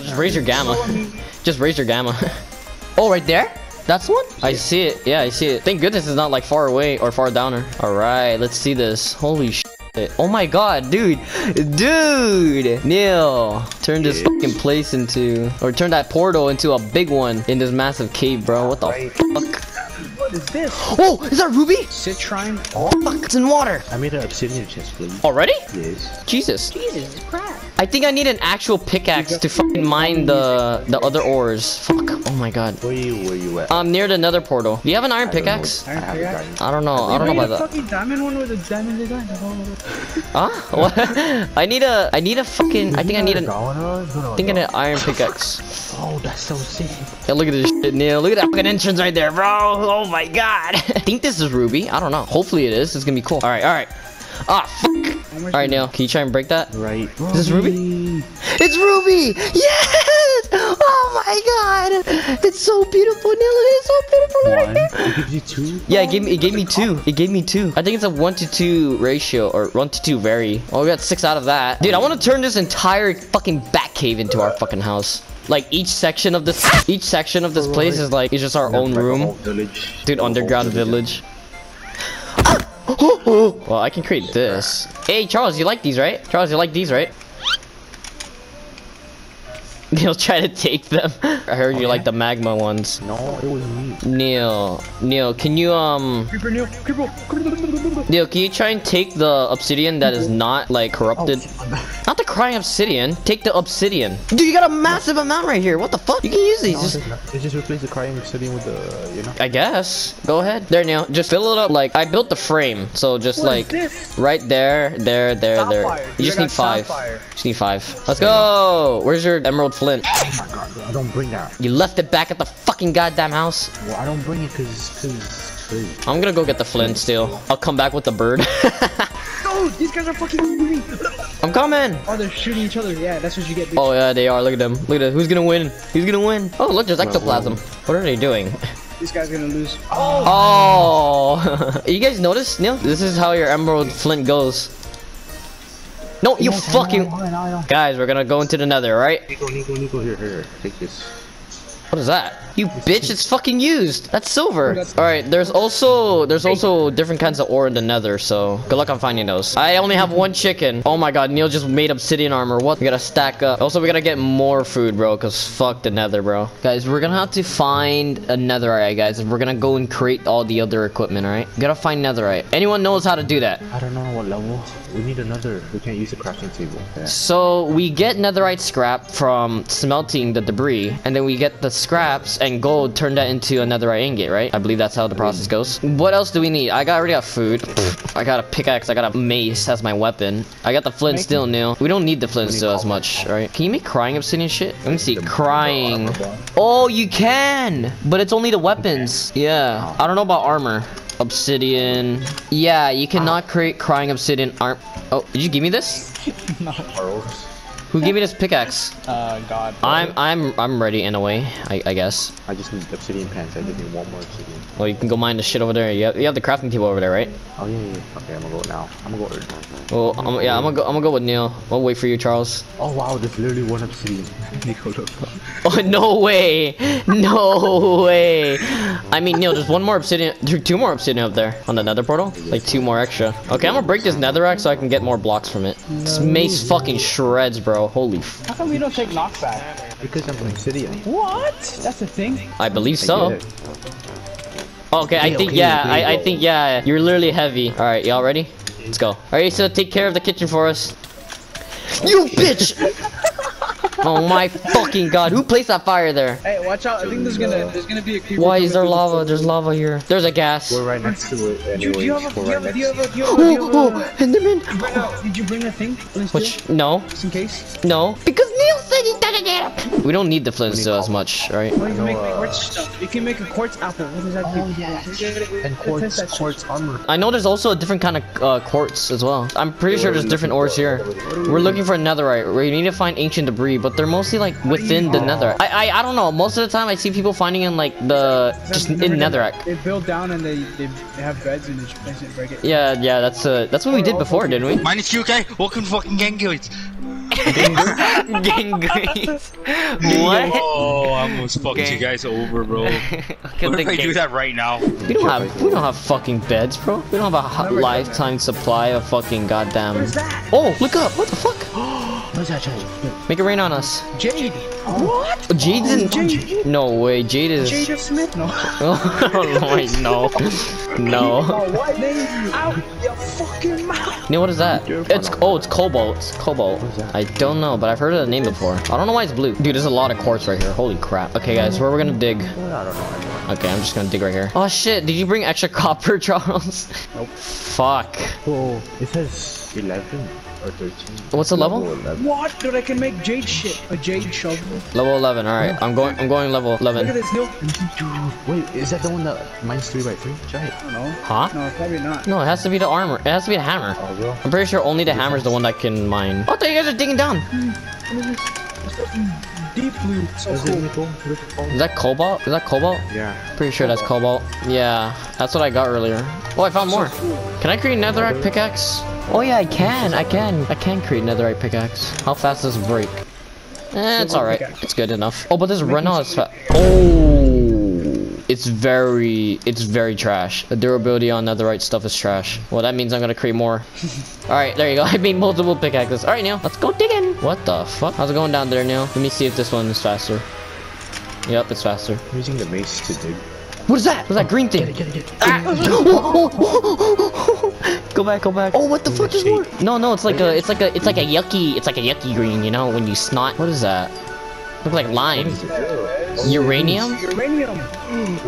Well, just raise your gamma. Just raise your gamma. oh, right there? That's one? I see it. Yeah, I see it. Thank goodness it's not like far away or far downer. All right, let's see this. Holy shit. Oh my god, dude. Dude. Neil. Turn this fucking place into, or turn that portal into a big one in this massive cave, bro. What the Right. fuck? What is this? Oh, is that Ruby? Citrine? Oh, Fuck, it's in water. I made an obsidian chest, please. Already? Yes. Jesus. Jesus crap. I think I need an actual pickaxe to fucking mine the the other ores. Fuck. Oh my god. Where you where you at? I'm near the nether portal. Do you have an iron I don't pickaxe? I Iron diamond. I don't know. I don't know made about a that. fucking diamond one with a diamond design. Huh? What? I need a. I need a fucking. I think I need an. I I think I need an iron pickaxe. Oh, that's so sick. Yeah, look at this shit, Neil. Look at that fucking entrance right there, bro. Oh my god. I think this is ruby. I don't know. Hopefully it is. It's gonna be cool. All right. All right. Ah, fuck. All right, Neil. Can you try and break that? Right. Is this Ruby? It's Ruby! Yes! Oh my god! It's so beautiful, Neil. It is so beautiful right One. It gives you two. Yeah, it gave me it gave me two. It gave me two. I think it's a one to two ratio or one to two vary. Oh, we got six out of that. Dude, I want to turn this entire fucking bat cave into our fucking house. Like each section of this, each section of this place is like it's just our own Like room. village. Dude, A whole underground village. well, I can create this. Hey, Charles, you like these, right? Charles, you like these, right? Neil try to take them. I heard you like the magma ones. No, it was me. Neil, Neil, can you um, Creeper Neil. Creeper. Neil, can you try and take the obsidian that is not like corrupted? Not the crying obsidian. Take the obsidian. Dude, you got a massive amount right here. What the fuck? You can use these. No, Just it's. It just replaced the crying obsidian with the, you know. I guess. Go ahead. There, Neil. Just fill it up. Like, I built the frame. So just What is like, right there, there, there, there. Sapphire. You just need five. sapphire. Just need five. Let's go. Where's your emerald flint? Oh my god, I don't bring that. You left it back at the fucking goddamn house. Well, I don't bring it because, because, because. I'm gonna go get the flint steel. I'll come back with the bird. No, these guys are fucking shooting me. I'm coming. Oh, they're shooting each other. Yeah, that's what you get. Bitch. Oh yeah, they are. Look at them. Look at that. Who's gonna win? Who's gonna win? Oh, look, there's ectoplasm. What are they doing? This guy's gonna lose. Oh, you guys notice, Neil? This is how your emerald flint goes. No, you fucking guys. We're gonna go into the nether, right? Nico, Nico, Nico, here, here, take this. What is that? You bitch, it's fucking used. That's silver. Alright, there's also there's also different kinds of ore in the nether, so good luck on finding those. I only have one chicken. Oh my god, Neil just made obsidian armor. What? We gotta stack up. Also, we gotta get more food, bro, because fuck the nether, bro. Guys, we're gonna have to find a netherite, guys. We're gonna go and create all the other equipment, alright? We gotta find netherite. Anyone knows how to do that? I don't know what level. We need another. We can't use the crafting table. Yeah. So we get netherite scrap from smelting the debris, and then we get the scraps and gold, turn that into a netherite ingot, right? I believe that's how the process goes. What else do we need? I got already got food. I got a pickaxe. I got a mace as my weapon. I got the flint steel, Neil. We don't need the flint steel as much, right? Can you make crying obsidian shit? Let me see. Crying. Oh, you can, but it's only the weapons. Yeah. I don't know about armor. Obsidian. Yeah, you cannot create crying obsidian arm. Oh, did you give me this? Pearls. Who gave me this pickaxe? Uh, God. I'm I'm I'm ready in a way, I, I guess. I just need obsidian pants. I just need one more obsidian. Well, you can go mine the shit over there. You have, you have the crafting table over there, right? Oh yeah, yeah. yeah. Okay, I'm gonna go now. I'm gonna go. Well, I'm, yeah, I'm gonna go. I'm gonna go with Neil. I'll wait for you, Charles. Oh wow, there's literally one obsidian. Oh no way, no way. I mean, Neil, there's one more obsidian, there- two more obsidian up there on the Nether portal, like two more extra. Okay, I'm gonna break this Netherrack so I can get more blocks from it. This mace fucking shreds, bro. Holy. How come we don't take knockback? Because I'm an obsidian. What? That's a thing. I believe so. get it. Okay, I think okay, yeah, okay, I, I think yeah. You're literally heavy. All right, y'all ready? Let's go. All right, so take care of the kitchen for us. You bitch! oh my fucking god! Who placed that fire there? Hey, watch out. I think there's gonna there's gonna be a creeper. Why is there lava? the- There's lava here. There's a gas. We're right next to it. Do you, do you have Anyways, a, do you have a, do you have a, oh, do you have a, do you Oh, have oh, a, Enderman. did you bring a thing? Which no, Just in case. no, because Neil said he done it. We don't need the flint steel as much, right? Or you can make No, quartz stuff. You can make a quartz apple. What does that do? Oh, yes. Yeah. And quartz, quartz armor. I know there's also a different kind of uh, quartz as well. I'm pretty sure there's different ores here. We're looking for netherite. We need to find ancient debris, but they're mostly like within the nether. I, I I don't know. Most of the time, I see people finding in like the just in netherrack. They build down and they, they they have beds and they just place break it. Yeah, yeah. That's uh that's what we did before, didn't we? Mine is UK. Welcome to fucking Gang Guides. Gang Grease. what? Oh, I almost fucked Okay. you guys over, bro. Look at what if I do that right now? We don't have we don't have fucking beds, bro. We don't have a hot Never done lifetime supply of fucking goddamn. What is that? Oh, look up! What the fuck? What's that, Jay? Make it rain on us. Jade. What? Oh, Jade's in. Jade. No way, Jade is. Jada Smith. No. oh wait, no, no. Oh, what? Name out your fucking mouth. You know what is that? It's oh, it's cobalt. It's cobalt. What is that? I don't know, but I've heard of the name before. I don't know why it's blue. Dude, there's a lot of quartz right here. Holy crap. Okay, guys, where we're gonna dig? I don't know. Okay, I'm just gonna dig right here. Oh shit! Did you bring extra copper, Charles? Nope. Fuck. Oh, it says 11 or 13. What's the level? 11. What? Dude, I can make jade shit. A jade shovel. Level 11. All right, I'm going. I'm going level Look at 11. this. No. Wait, is that the one that mine's 3 by 3 Jay. I don't know. Huh? No, probably not. No, it has to be the armor. It has to be the hammer. Oh, bro. I'm pretty sure only the hammer is the one that can mine. Oh, I thought you guys are digging down. Deep blue. So Is it cool. nickel? What is it called? Is that cobalt? Is that cobalt? Yeah. Pretty sure that's cobalt. Yeah, that's what I got earlier. Oh, I found more. Can I create netherite pickaxe? Oh yeah, I can. I can. I can create netherite pickaxe. How fast does it break? Eh, it's alright. It's good enough. Oh, but this Renault is fast. Oh, it's very, it's very trash. The durability on netherite stuff is trash. Well, that means I'm gonna create more. Alright, there you go. I made multiple pickaxes. Alright, Neil, let's go digging. What the fuck? How's it going down there, Neil? Let me see if this one is faster. Yep, it's faster. I'm using the mace to dig. What is that? What's that green thing? Get it, get it. Ah! go back, go back. Oh, what the fuck is more? No, no, it's like a, it's like a, it's like a yucky, it's like a yucky green. You know, when you snot. What is that? Look like lime. Uranium? Uranium.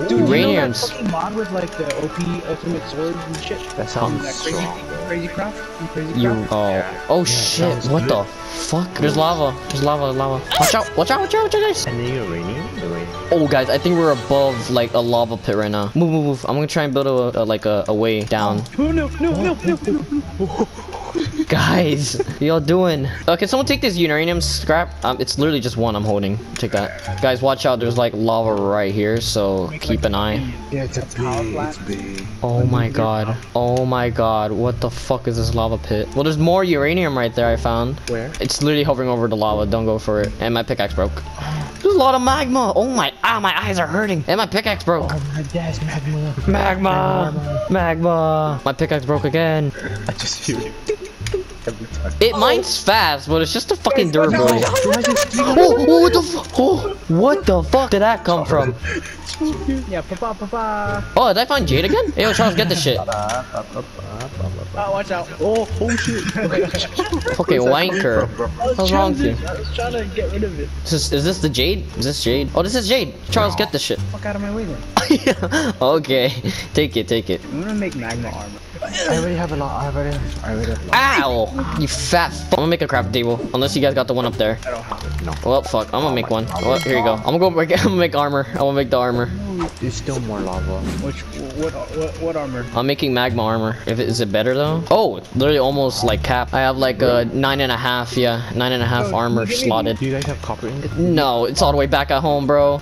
Dude, you know that mod with like the OP ultimate swords and shit? That sounds That crazy, strong, crazy craft? Crazy You. craft? Oh. Oh shit! What good. the fuck? There's lava. There's lava. Lava. Watch out! Watch out! Watch out! Watch out, guys! And then uranium? Uranium. Oh, guys, I think we're above like a lava pit right now. Move, move, move. I'm gonna try and build a, a like a, a way down. Oh, no, no, no, no, no. Guys, y'all doing? Uh, can someone take this uranium scrap? Um, it's literally just one I'm holding. Take that. Guys, watch out. There's like lava right here, so keep an eye. Yeah, it's a big, it's big. Oh my god. Oh my god. What the fuck is this lava pit? Well, there's more uranium right there I found. Where? It's literally hovering over the lava. Don't go for it. And my pickaxe broke. There's a lot of magma. Oh my. Ah, my eyes are hurting. And my pickaxe broke. Oh my dad's magma. Magma. Magma. My pickaxe broke again. I just hear it. Every time. It mines fast, but it's just a fucking Guys, watch durability. Oh, oh, what the fuck? Oh, what the fuck did that come from? Yeah, papa, papa. Oh, did I find Jade again? Hey, yo, Charles, get this shit. Oh, watch out. Oh, oh shit. Fucking wanker. What's wrong with you? I was trying to get rid of it. Is this, is this the Jade? Is this Jade? Oh, this is Jade. Charles, get this shit. Fuck out of my way then. okay, take it, take it. I'm gonna make magma armor. I already have a lot. I already have, I already have a lot. Ow! You fat fuck. I'm gonna make a craft table. Unless you guys got the one up there. I don't have it. No. Well, fuck. I'm gonna make one. Well, here you go. I'm gonna go make, I'm gonna make armor. I'm gonna make the armor. There's still more lava. Which, what, what, what armor? I'm making magma armor. If it, is it better though? Oh, literally almost like cap. I have like a nine and a half. Yeah, nine and a half Oh, armor slotted. Do you guys have copper in it? No, it's all the way back at home, bro.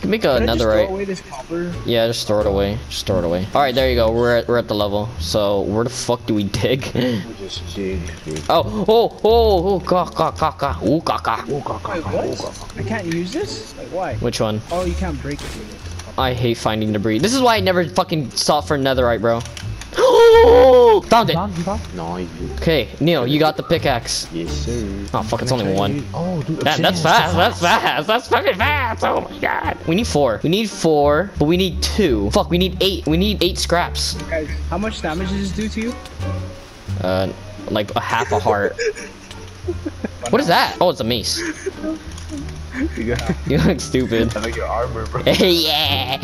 Can make Can I just throw another away this copper? Yeah, just store it away. Just store it away. All right, there you go. We're at we're at the level. So where the fuck do we dig? We just dig, dig. oh, oh, oh, oh, ka ka ka ka, ooh ka ka. Oh, god, Wait, god, oh, god. what? I can't use this? Like, why? Which one? Oh, you can't break it with it. I hate finding debris. This is why I never fucking sought for netherite, bro. Found it. No. Okay, Neil, you got the pickaxe. Yes, sir. Oh fuck, it's only try one. to use- Oh, dude. That, that's obsidian, fast. That's fast. That's fucking fast. Oh my god. We need four. We need four, but we need two. Fuck, we need eight. We need eight scraps. Guys, how much damage does this do to you? Uh, like a half a heart. What is that? Oh, it's a mace. You You look stupid. I like your armor, bro. yeah.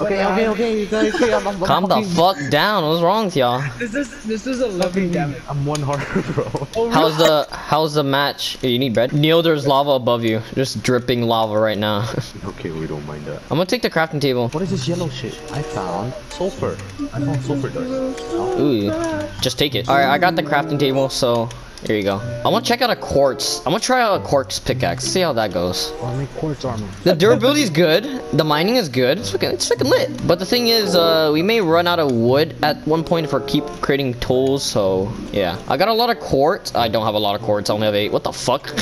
Okay, okay, okay, you guys. Okay, I'm, I'm, Calm the fuck down. What's wrong with y'all? This is this is a loving damage. I'm one heart, bro. Oh, How's the how's the match? Hey, You need bread? Neil, there's lava above you. Just dripping lava right now. Okay, we don't mind that. I'm gonna take the crafting table. What is this yellow shit? I found sulfur. I found sulfur dust. Ooh, just take it. All right, I got the crafting table, so here you go. I want to check out a quartz. I'm gonna try out a quartz pickaxe. See how that goes. I make quartz armor. The durability is good. The mining is good. It's fucking, it's fucking lit. But the thing is, uh, we may run out of wood at one point if we keep creating tools. So yeah, I got a lot of quartz. I don't have a lot of quartz. I only have eight. What the fuck?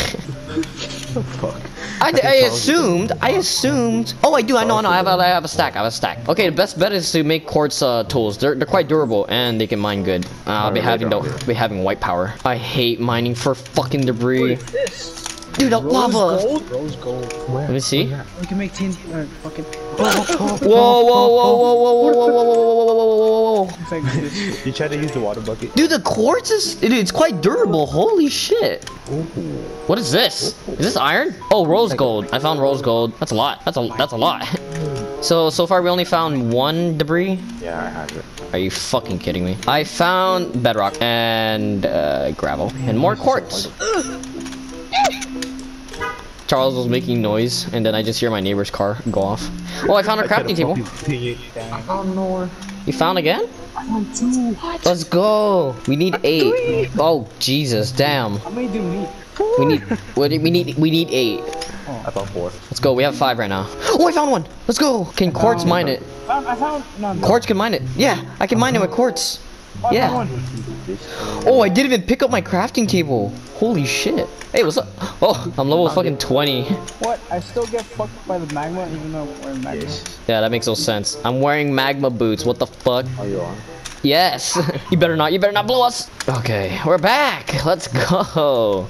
Fuck. I, I assumed. I assumed. Oh, I do. I know. I know. I have, a, I have a stack. I have a stack. Okay, the best bet is to make quartz uh, tools. They're they're quite durable and they can mine good. Uh, I'll be having the, later. be having white power. I hate mining for fucking debris. is this? Dude, a Rose lava. gold? Rose gold. Where? Let me see. Oh, yeah. We can make tin. Uh, fucking. Whoa, whoa, whoa, whoa, whoa, whoa, whoa, whoa, whoa, whoa, whoa. You try to use the water bucket. Dude, the quartz is it, it's quite durable. Holy shit. What is this? Is this iron? Oh, rose gold. I found rose gold. That's a lot. That's a that's a lot. So so far we only found one debris. Yeah, I have it. Are you fucking kidding me? I found bedrock and uh, gravel and more quartz. Charles was making noise, and then I just hear my neighbor's car go off. Oh, I found a crafting table. I found more. You found again? I found two. What? Let's go. We need eight. Three. Oh Jesus, damn. How many do we need? We need. What? do- We need. We need eight. I found four. Let's go. We have five right now. Oh, I found one. Let's go. Can quartz mine it? Found, I found. No, no. Quartz can mine it. Yeah, I can mine it with quartz. I yeah. Oh, I didn't even pick up my crafting table. Holy shit. Hey, what's up? Oh, I'm level fucking 20. What? I still get fucked by the magma even though I'm wearing magma. Yes. Yeah, that makes no sense. I'm wearing magma boots. What the fuck? Are you on? Yes. you better not. You better not blow us. Okay, we're back. Let's go.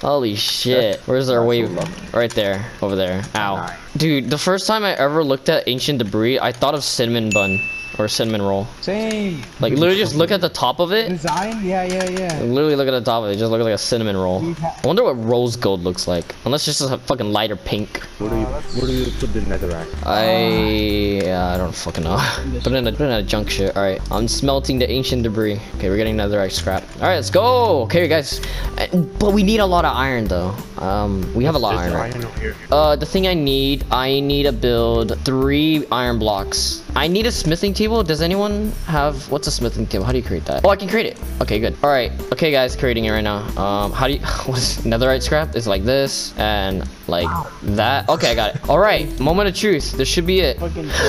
Holy shit. Where's our wave? Right there. Over there. Ow. Dude, the first time I ever looked at ancient debris, I thought of cinnamon bun or cinnamon roll. Same. Like literally just look at the top of it. Design? Yeah, yeah, yeah. Literally look at the top of it. It just looks like a cinnamon roll. I wonder what rose gold looks like. Unless it's just a fucking lighter pink. Where do you where do you put the netherrack? I yeah, I don't fucking know. put it in a put it in a junk shit. All right, I'm smelting the ancient debris. Okay, we're getting another scrap. All right, let's go. Okay, guys, Uh, but we need a lot of iron though. Um, we have a lot of There's iron. Right? here. Uh, the thing I need, I need to build three iron blocks. I need a smithing table. Does anyone have, what's a smithing table? How do you create that? Oh, I can create it. Okay, good. All right. Okay, guys, creating it right now. Um, how do you, what's netherite scrap? It's like this and like that. Okay, I got it. All right, moment of truth. This should be it.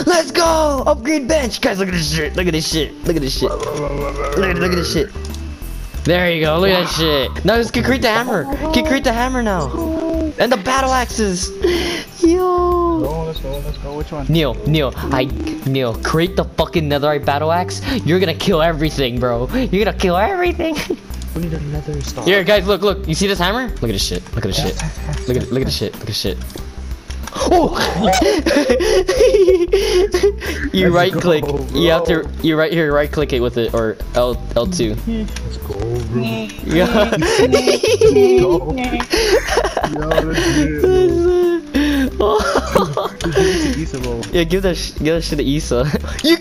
Let's go! Upgrade bench! Guys, look at this shit. Look at this shit. Look at this shit. Look at, look at this shit. There you go. Look at that shit. Now let's create the hammer. Can create the hammer now. And the battle axes. Yo. Go, let's go, let's go. Which one? Neil, Neil, I, Neil, create the fucking netherite battle axe. You're gonna kill everything, bro. You're gonna kill everything. We need another star. Here, guys, look, look. You see this hammer? Look at this shit. Look at this shit. Look at, look at this shit. Look at this shit. Oh! you right click. You have to. You right here. Right click it with it or L L two. Let's go. bro. Yeah. Yeah, give that sh give that shit to Issa. you, you,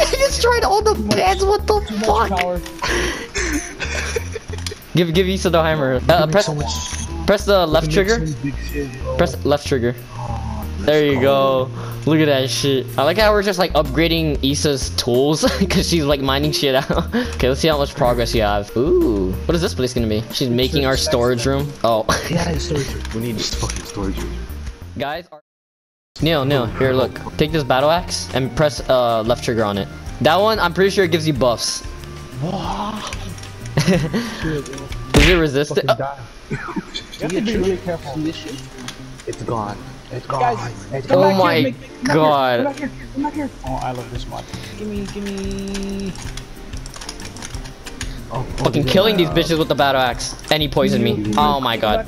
you destroyed all the beds. What the fuck? Give give Issa the hammer. Uh, press so press the left trigger. Shit. Press left trigger. There you go. Look at that shit. I like how we're just like upgrading Issa's tools because she's like mining shit out. okay, let's see how much progress you have. Ooh, what is this place gonna be? She's making our storage room. Oh, Yeah, storage room. We need this fucking storage room. guys. Our... Neil, Neil, here, look. Take this battle axe and press uh, left trigger on it. That one, I'm pretty sure it gives you buffs. Is it resistant? Fucking. You have to be really careful on this shit. It's gone. It's gone. Guys, it's come Oh gone. back my here, make- come back God. Come back here, come back here. Oh, I love this mod. Give me, give me. Oh, oh, Fucking killing these uh, bitches with the battle axe. And he poisoned me. Oh my god.